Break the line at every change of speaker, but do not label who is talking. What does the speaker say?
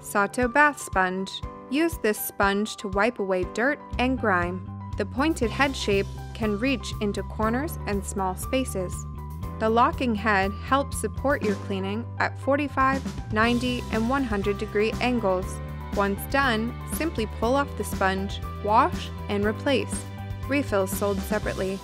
Satto Bath Sponge. Use this sponge to wipe away dirt and grime. The pointed head shape can reach into corners and small spaces. The locking head helps support your cleaning at 45, 90, and 100 degree angles. Once done, simply pull off the sponge, wash, and replace. Refills sold separately.